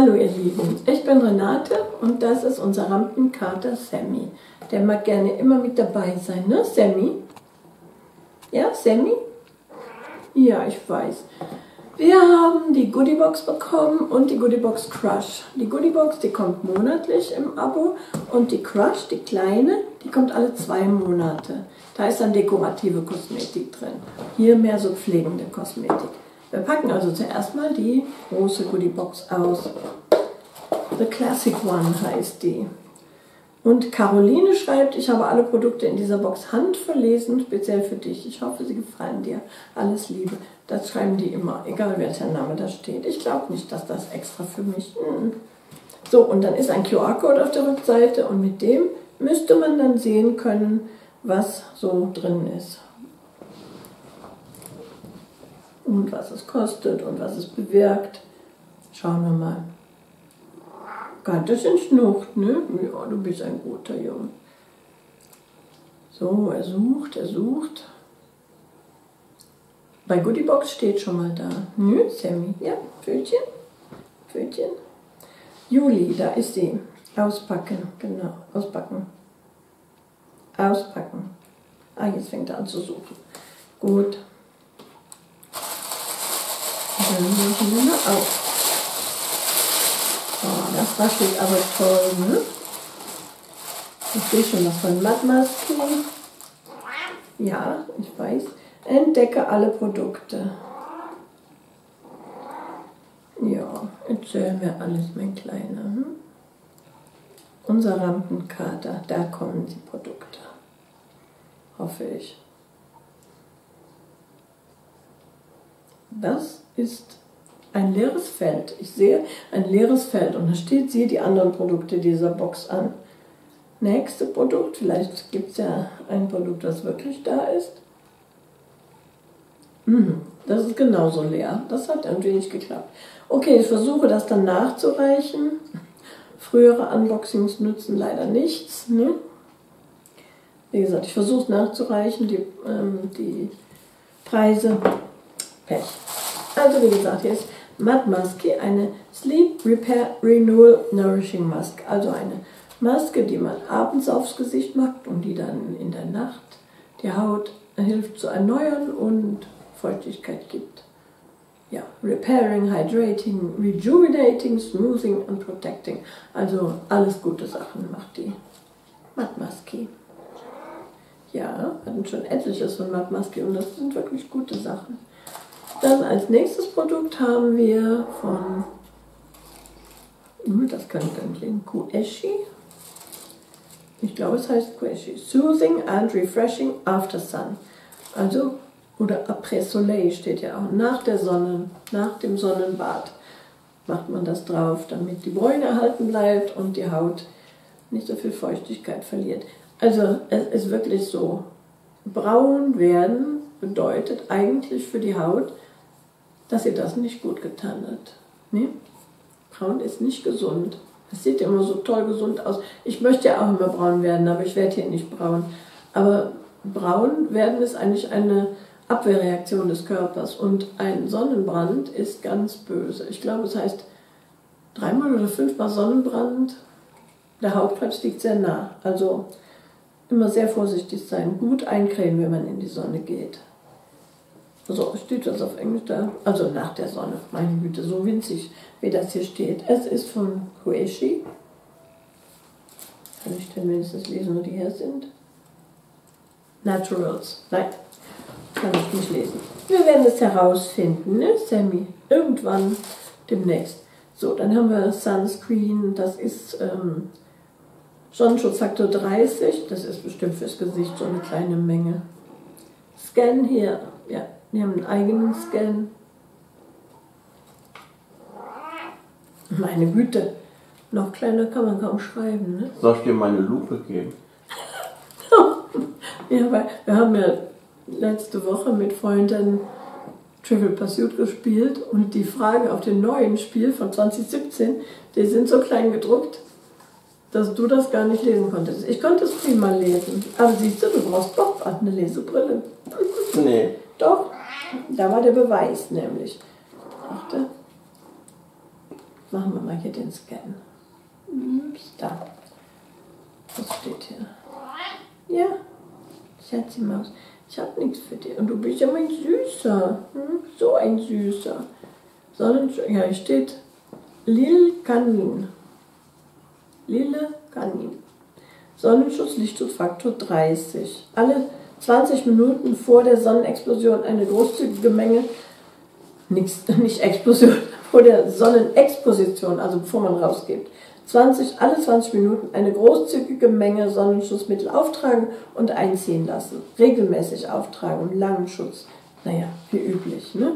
Hallo ihr Lieben, ich bin Renate und das ist unser Rampenkater Sammy. Der mag gerne immer mit dabei sein, ne Sammy? Ja, Sammy? Ja, ich weiß. Wir haben die Goodiebox bekommen und die Goodiebox Crush. Die Goodiebox, die kommt monatlich im Abo und die Crush, die kleine, die kommt alle zwei Monate. Da ist dann dekorative Kosmetik drin. Hier mehr so pflegende Kosmetik. Wir packen also zuerst mal die große Goodiebox aus. The Classic One heißt die. Und Caroline schreibt, ich habe alle Produkte in dieser Box handverlesen, speziell für dich. Ich hoffe, sie gefallen dir. Alles Liebe. Das schreiben die immer, egal welcher Name da steht. Ich glaube nicht, dass das extra für mich... Hm. So, und dann ist ein QR-Code auf der Rückseite und mit dem müsste man dann sehen können, was so drin ist. Und was es kostet und was es bewirkt. Schauen wir mal. Ganz in Schnucht, ne? Ja, du bist ein guter Junge. So, er sucht, er sucht. Bei Goodiebox steht schon mal da. Nö, Sammy. Ja, Pfötchen. Pfötchen. Juli, da ist sie. Auspacken, genau, auspacken. Auspacken. Ah, jetzt fängt er an zu suchen. Gut. Dann machen wir mal auf. Oh, das raschelt aber toll, ne? Ich sehe schon was von Mattmaske. Ja, ich weiß. Entdecke alle Produkte. Ja, erzähl mir alles, mein Kleiner. Hm? Unser Rampenkater, da kommen die Produkte. Hoffe ich. Das ist ein leeres Feld. Ich sehe ein leeres Feld und da steht, siehe die anderen Produkte dieser Box an. Nächste Produkt, vielleicht gibt es ja ein Produkt, das wirklich da ist. Hm, das ist genauso leer. Das hat irgendwie nicht geklappt. Okay, ich versuche das dann nachzureichen. Frühere Unboxings nützen leider nichts. Ne? Wie gesagt, ich versuche es nachzureichen, die, ähm, die Preise. Pech. Also wie gesagt, hier ist Matt Maske, eine Sleep Repair Renewal Nourishing Mask. Also eine Maske, die man abends aufs Gesicht macht und die dann in der Nacht die Haut hilft zu erneuern und Feuchtigkeit gibt. Ja, repairing, hydrating, rejuvenating, smoothing und protecting. Also alles gute Sachen macht die Matt Maske. Ja, hatten schon etliches von Matt Maske und das sind wirklich gute Sachen. Dann als nächstes Produkt haben wir von, hm, das kann dann klingen, Kueshi. Ich glaube, es heißt Kueshi. Soothing and Refreshing After Sun. Also, oder Après Soleil steht ja auch. Nach der Sonne, nach dem Sonnenbad macht man das drauf, damit die Bräune erhalten bleibt und die Haut nicht so viel Feuchtigkeit verliert. Also, es ist wirklich so. Braun werden bedeutet eigentlich für die Haut, dass ihr das nicht gut getan hat. Nee? Braun ist nicht gesund. Es sieht immer so toll gesund aus. Ich möchte ja auch immer braun werden, aber ich werde hier nicht braun. Aber braun werden ist eigentlich eine Abwehrreaktion des Körpers und ein Sonnenbrand ist ganz böse. Ich glaube, es heißt dreimal oder fünfmal Sonnenbrand. Der Hautkrebs liegt sehr nah. Also immer sehr vorsichtig sein. Gut eincremen, wenn man in die Sonne geht. So steht das auf Englisch da. Also nach der Sonne. Meine Güte, so winzig, wie das hier steht. Es ist von Kueshi. Kann ich denn wenigstens lesen, wo die her sind? Naturals. Nein, kann ich nicht lesen. Wir werden es herausfinden, ne, Sammy? Irgendwann demnächst. So, dann haben wir Sunscreen. Das ist ähm, Sonnenschutzfaktor 30. Das ist bestimmt fürs Gesicht so eine kleine Menge. Scan hier. Ja, wir haben einen eigenen Scan. Meine Güte, noch kleiner kann man kaum schreiben. Ne? Soll ich dir meine Lupe geben? ja, weil wir haben ja letzte Woche mit Freunden Trivial Pursuit gespielt und die Fragen auf dem neuen Spiel von 2017, die sind so klein gedruckt, dass du das gar nicht lesen konntest. Ich konnte es prima lesen. Aber siehst du, du brauchst doch eine Lesebrille. Nee. Doch, da war der Beweis nämlich. Warte. Machen wir mal hier den Scan. Ups, da. Was steht hier? Ja, Schatzi Maus, ich hab nichts für dich. Und du bist ja mein Süßer. Hm? So ein Süßer. Sonnenschutz, ja, hier steht Lil Kanin. Lille Kanin. Sonnenschutz, Lichtschutzfaktor 30. Alle 20 Minuten vor der Sonnenexplosion eine großzügige Menge, nix, nicht Explosion, vor der Sonnenexposition, also bevor man rausgeht. 20, alle 20 Minuten eine großzügige Menge Sonnenschutzmittel auftragen und einziehen lassen. Regelmäßig auftragen, langen Schutz. Naja, wie üblich. Ne?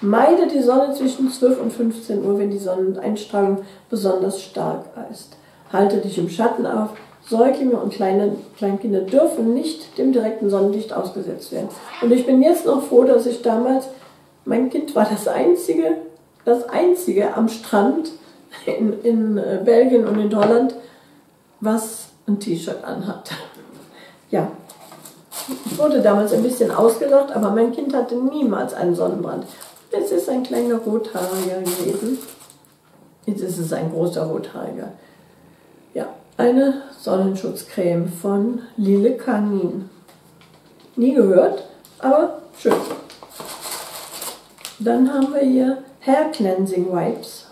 Meide die Sonne zwischen 12 und 15 Uhr, wenn die Sonneneinstrahlung besonders stark ist. Halte dich im Schatten auf. Säuglinge und kleine Kleinkinder dürfen nicht dem direkten Sonnenlicht ausgesetzt werden. Und ich bin jetzt noch froh, dass ich damals, mein Kind war das einzige, das einzige am Strand in, in äh, Belgien und in Holland, was ein T-Shirt anhat. Ja, ich wurde damals ein bisschen ausgelacht, aber mein Kind hatte niemals einen Sonnenbrand. Es ist ein kleiner Rothaariger gewesen. Jetzt ist es ein großer Rothaariger. Eine Sonnenschutzcreme von Lille Canin. Nie gehört, aber schön. Dann haben wir hier Hair Cleansing Wipes.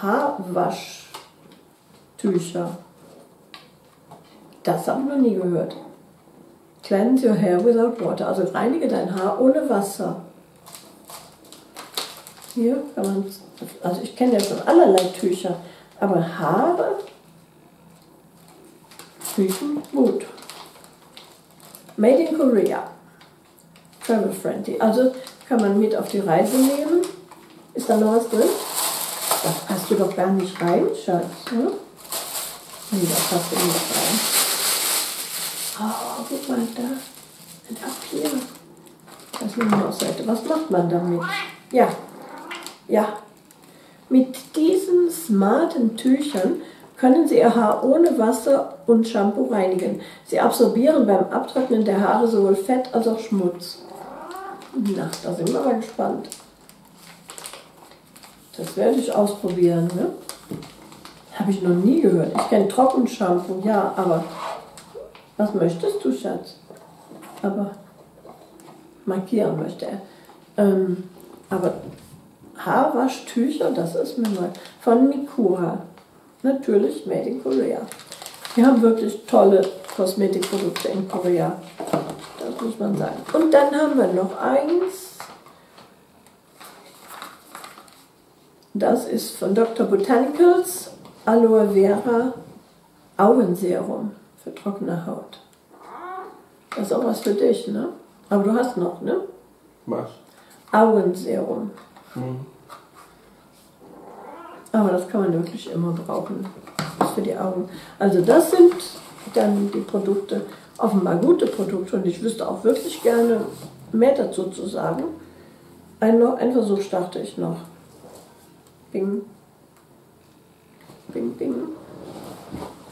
Haarwaschtücher. Das habe ich noch nie gehört. Cleanse your hair without water. Also reinige dein Haar ohne Wasser. Hier kann man, also ich kenne ja schon allerlei Tücher, aber Haare riechen gut. Made in Korea. Travel friendly. Also kann man mit auf die Reise nehmen. Ist da noch was drin? Das passt du doch gar nicht rein, Schatz. Hm? Nee, das passt nicht rein. Oh, guck mal da. Ein Papier. Das nehmen wir aus Seite. Was macht man damit? Ja, ja. Mit diesen smarten Tüchern können Sie Ihr Haar ohne Wasser und Shampoo reinigen. Sie absorbieren beim Abtrocknen der Haare sowohl Fett als auch Schmutz. Na, da sind wir mal gespannt. Das werde ich ausprobieren. Ne? Habe ich noch nie gehört. Ich kenne Trockenshampoo, ja, aber was möchtest du, Schatz? Aber markieren möchte er. Ähm, aber Haarwaschtücher, das ist mir neu. Von Mikura. Natürlich made in Korea. Wir haben wirklich tolle Kosmetikprodukte in Korea. Das muss man sagen. Und dann haben wir noch eins. Das ist von Dr. Botanicals Aloe Vera Augenserum für trockene Haut. Das ist auch was für dich, ne? Aber du hast noch, ne? Was? Augenserum. Hm. Aber das kann man wirklich immer brauchen. Für die Augen. Also das sind dann die Produkte, offenbar gute Produkte und ich wüsste auch wirklich gerne mehr dazu zu sagen. Ein, ein Versuch starte ich noch. Bing. Bing, bing.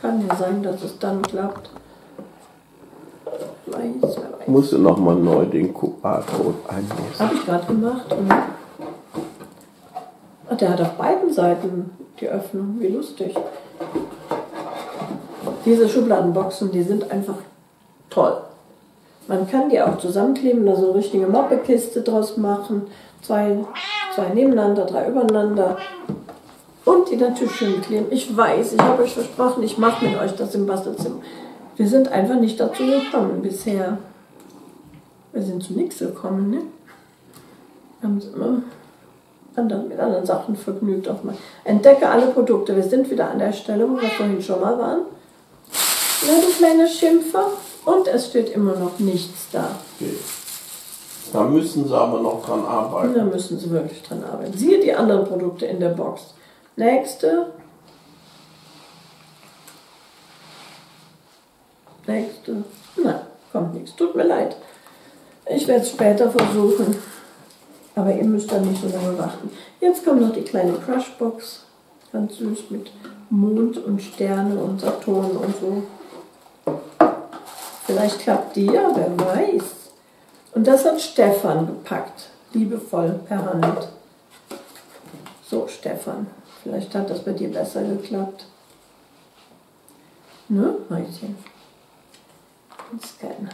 Kann ja sein, dass es dann klappt. Weiß, weiß. Musst du nochmal neu den QR-Code einlesen. Habe ich gerade gemacht. Und Ach, der hat auf beiden Seiten die Öffnung. Wie lustig. Diese Schubladenboxen, die sind einfach toll. Man kann die auch zusammenkleben, da so eine richtige Moppekiste draus machen. Zwei, zwei nebeneinander, drei übereinander. Und die natürlich schön kleben. Ich weiß, ich habe euch versprochen, ich mache mit euch das im Bastelzimmer. Wir sind einfach nicht dazu gekommen bisher. Wir sind zu nichts gekommen, ne? Wir haben uns immer anderen, mit anderen Sachen vergnügt. Auch mal. Entdecke alle Produkte. Wir sind wieder an der Stelle, wo wir vorhin schon mal waren. Kleiner Schimpfer. Und es steht immer noch nichts da. Okay. Da müssen sie aber noch dran arbeiten. Da müssen sie wirklich dran arbeiten. Siehe die anderen Produkte in der Box. Nächste. Nächste. Na, kommt nichts. Tut mir leid. Ich werde es später versuchen. Aber ihr müsst dann nicht so lange warten. Jetzt kommt noch die kleine Crushbox. Ganz süß mit Mond und Sterne und Saturn und so. Vielleicht klappt die ja, wer weiß. Und das hat Stefan gepackt. Liebevoll per Hand. So, Stefan, vielleicht hat das bei dir besser geklappt. Ne, Mäuschen? Scan.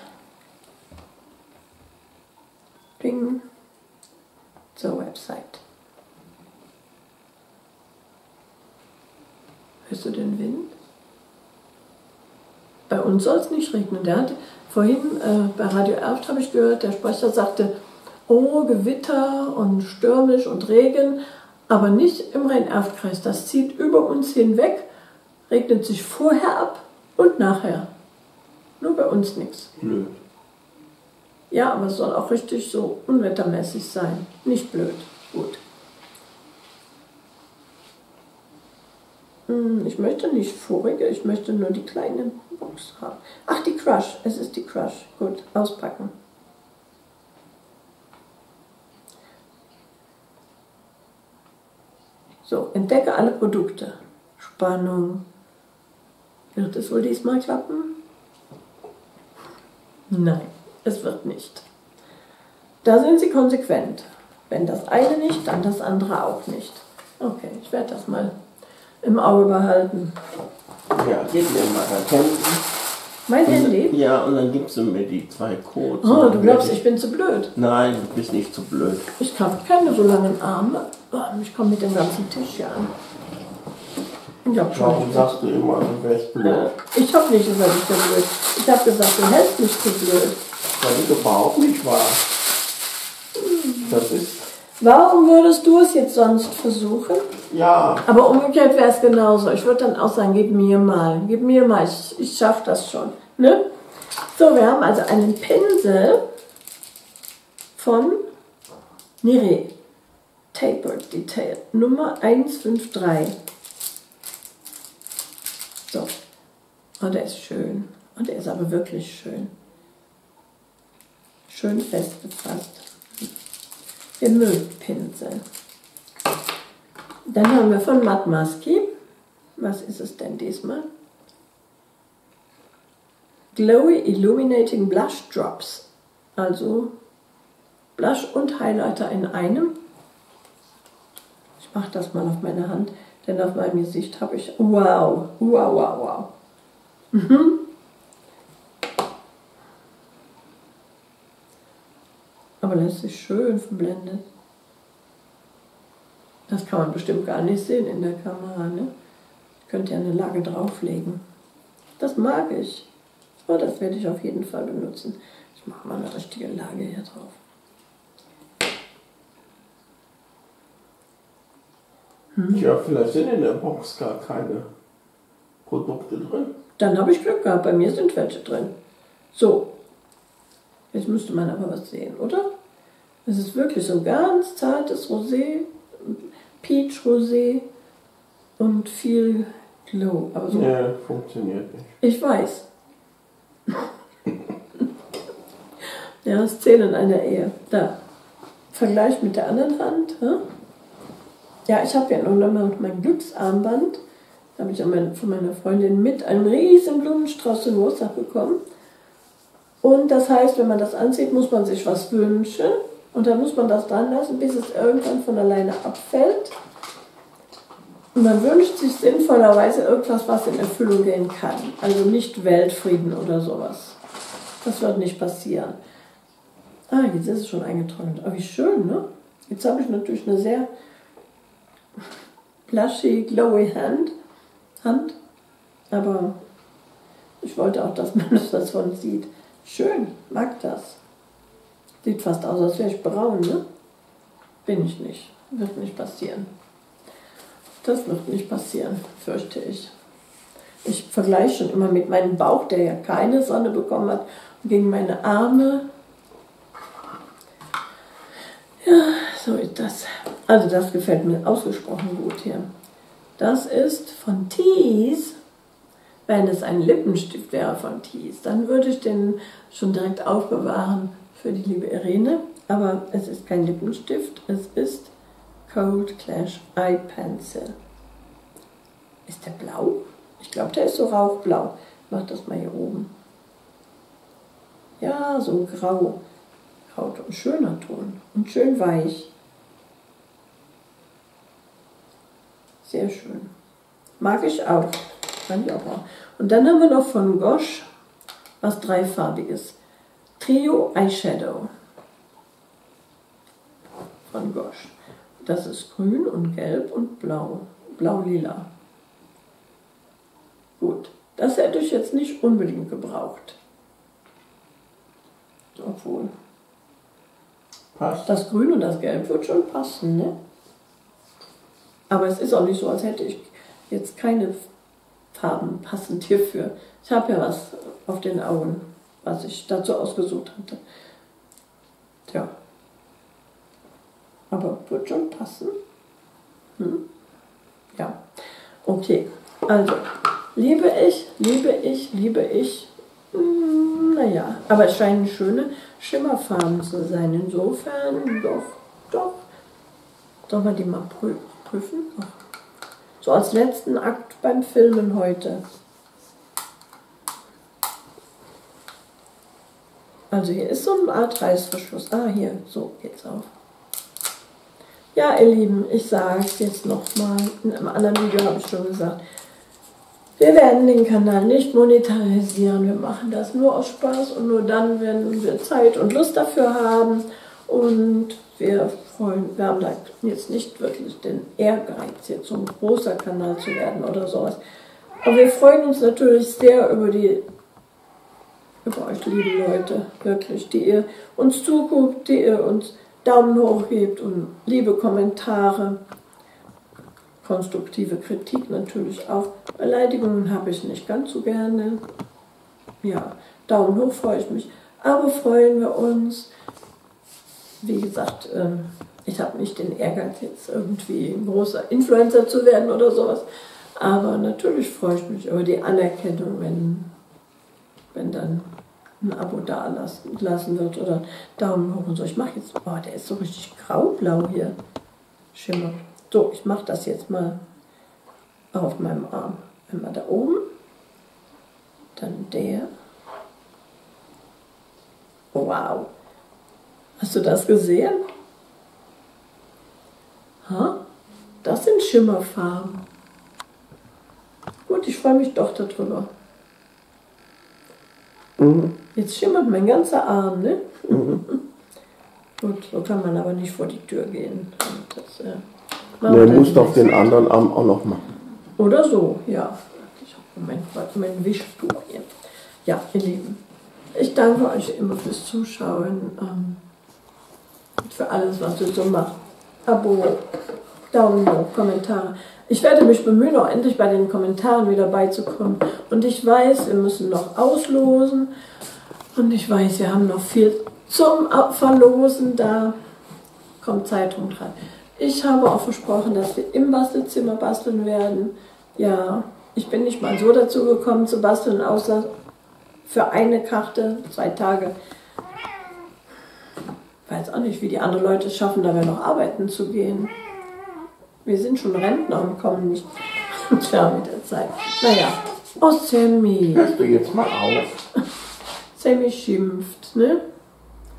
Ping zur Website. Hörst du den Wind? Uns soll es nicht regnen. Der hat vorhin äh, bei Radio Erft habe ich gehört, der Sprecher sagte, oh, Gewitter und stürmisch und Regen, aber nicht im Rhein-Erft-Kreis. Das zieht über uns hinweg, regnet sich vorher ab und nachher. Nur bei uns nichts. Blöd. Ja, aber es soll auch richtig so unwettermäßig sein. Nicht blöd. Gut. Hm, Ich möchte nicht vorige, ich möchte nur die kleine Box haben. Ach, die Crush. Es ist die Crush. Gut, auspacken. So, entdecke alle Produkte. Spannung. Wird es wohl diesmal klappen? Nein, es wird nicht. Da sind sie konsequent. Wenn das eine nicht, dann das andere auch nicht. Okay, ich werde das mal im Auge behalten. Ja, gib mir mal dein Handy. Mein Handy? Ja, und dann gibst du mir die zwei Codes. Oh, Und du glaubst, ich bin zu blöd. Nein, du bist nicht zu blöd. Ich habe keine so langen Arme. Oh, Ich komme mit dem ganzen Tisch hier an. Ich habe Warum sagst du immer, du wärst blöd? Ich habe nicht gesagt, ich bin blöd. Ich habe gesagt, du hältst mich für blöd. Weil das überhaupt nicht wahr. Das ist, Warum würdest du es jetzt sonst versuchen? Ja, Aber umgekehrt wäre es genauso. Ich würde dann auch sagen, gib mir mal, gib mir mal, ich, ich schaffe das schon. Ne? So, wir haben also einen Pinsel von Nire Tapered Detail Nummer 153. So, und der ist schön. Und der ist aber wirklich schön. Schön festgefasst. Der Müllpinsel. Dann haben wir von Matt Maski. Was ist es denn diesmal? Glowy Illuminating Blush Drops. Also Blush und Highlighter in einem. Ich mache das mal auf meine Hand, denn auf meinem Gesicht habe ich. Wow, wow, wow, wow. Mhm. Aber das ist schön verblendet. Das kann man bestimmt gar nicht sehen in der Kamera, ne? Ich könnte ja eine Lage drauflegen. Das mag ich. Oh, das werde ich auf jeden Fall benutzen. Ich mache mal eine richtige Lage hier drauf. ja, vielleicht sind in der Box gar keine Produkte drin. Dann habe ich Glück gehabt, bei mir sind welche drin. So, jetzt müsste man aber was sehen, oder? Es ist wirklich so ein ganz zartes Rosé, Peach Rosé und viel Glow. Aber so Nee, funktioniert nicht. Ich weiß. ja, das Zählen einer Ehe. Da. Vergleich mit der anderen Hand. Hä? Ja, ich habe ja noch mein Glücksarmband. Da habe ich von meiner Freundin mit einem riesen Blumenstrauß in Geburtstag bekommen. Und das heißt, wenn man das anzieht, muss man sich was wünschen. Und dann muss man das dran lassen, bis es irgendwann von alleine abfällt. Und man wünscht sich sinnvollerweise irgendwas, was in Erfüllung gehen kann. Also nicht Weltfrieden oder sowas. Das wird nicht passieren. Ah, jetzt ist es schon eingetrocknet. Aber wie schön, ne? Jetzt habe ich natürlich eine sehr plushy, glowy Hand. Hand. Aber ich wollte auch, dass man das davon sieht. Schön, mag das. Sieht fast aus, als wäre ich braun, ne? Bin ich nicht. Wird nicht passieren. Das wird nicht passieren, fürchte ich. Ich vergleiche schon immer mit meinem Bauch, der ja keine Sonne bekommen hat, und gegen meine Arme. Ja, so ist das. Also das gefällt mir ausgesprochen gut hier. Das ist von Tees. Wenn es ein Lippenstift wäre von Tees, dann würde ich den schon direkt aufbewahren für die liebe Irene. Aber es ist kein Lippenstift, es ist Cold Clash Eye Pencil. Ist der blau? Ich glaube, der ist so rauchblau. Ich mach das mal hier oben. Ja, so grau. Grau, ein schöner Ton und schön weich. Sehr schön. Mag ich auch. Kann ich auch. Und dann haben wir noch von Gosh was dreifarbiges. Trio Eyeshadow von Gosh. Das ist grün und gelb und blau. Blau-lila. Gut. Das hätte ich jetzt nicht unbedingt gebraucht. Obwohl. Passt. Das Grün und das Gelb wird schon passen, ne? Aber es ist auch nicht so, als hätte ich jetzt keine Farben passend hierfür. Ich habe ja was auf den Augen, was ich dazu ausgesucht hatte. Tja. Aber wird schon passen. Hm? Ja. Okay. Also, liebe ich, liebe ich, liebe ich. Hm, naja, aber es scheinen schöne Schimmerfarben zu sein. Insofern, doch, doch. Sollen wir die mal prüfen? So als letzten Akt beim Filmen heute. Also hier ist so eine Art Reißverschluss. Ah, hier, so geht's auf. Ja, ihr Lieben, ich sage es jetzt nochmal. In einem anderen Video habe ich schon gesagt. Wir werden den Kanal nicht monetarisieren. Wir machen das nur aus Spaß und nur dann, wenn wir Zeit und Lust dafür haben. Und wir freuen, wir haben da jetzt nicht wirklich den Ehrgeiz, jetzt so ein großer Kanal zu werden oder sowas. Aber wir freuen uns natürlich sehr über die über euch, liebe Leute, wirklich, die ihr uns zuguckt, die ihr uns Daumen hoch hebt und liebe Kommentare, konstruktive Kritik natürlich auch. Beleidigungen habe ich nicht ganz so gerne. Ja, Daumen hoch freue ich mich. Aber freuen wir uns. Wie gesagt, ähm, ich habe nicht den Ehrgeiz, jetzt irgendwie ein großer Influencer zu werden oder sowas. Aber natürlich freue ich mich über die Anerkennung, wenn, wenn dann ein Abo da lassen, wird oder Daumen hoch und so. Ich mache jetzt, oh, der ist so richtig graublau hier. Schimmer. So, ich mache das jetzt mal auf meinem Arm. Einmal da oben, dann der. Wow. Hast du das gesehen? Ha? Das sind Schimmerfarben. Gut, ich freue mich doch darüber. Mhm. Jetzt schimmert mein ganzer Arm, ne? Mhm. Gut, so kann man aber nicht vor die Tür gehen. Das, äh, ne, muss doch den anderen Arm auch noch machen. Oder so, ja. Ich habe mein, mein Wischtuch hier. Ja, ihr Lieben, ich danke euch immer fürs Zuschauen, ähm, für alles, was ihr so macht. Abo, Daumen hoch, Kommentare. Ich werde mich bemühen, auch endlich bei den Kommentaren wieder beizukommen. Und ich weiß, wir müssen noch auslosen. Und ich weiß, wir haben noch viel zum Verlosen. Da kommt Zeitung dran. Ich habe auch versprochen, dass wir im Bastelzimmer basteln werden. Ja, ich bin nicht mal so dazu gekommen zu basteln, außer für eine Karte, zwei Tage. Ich weiß auch nicht, wie die anderen Leute es schaffen, dabei noch arbeiten zu gehen. Wir sind schon Rentner und kommen nicht klar mit der Zeit. Naja, oh Sammy. Hörst du jetzt mal auf? Sammy schimpft, ne?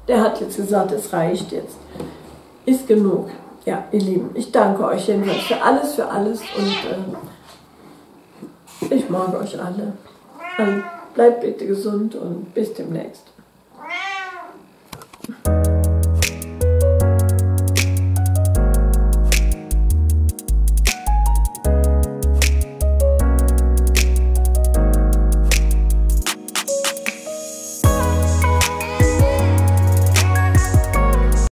Der hat jetzt gesagt, es reicht jetzt. Ist genug. Ja, ihr Lieben, ich danke euch jedenfalls für alles, für alles und äh, ich mag euch alle. Also bleibt bitte gesund und bis demnächst.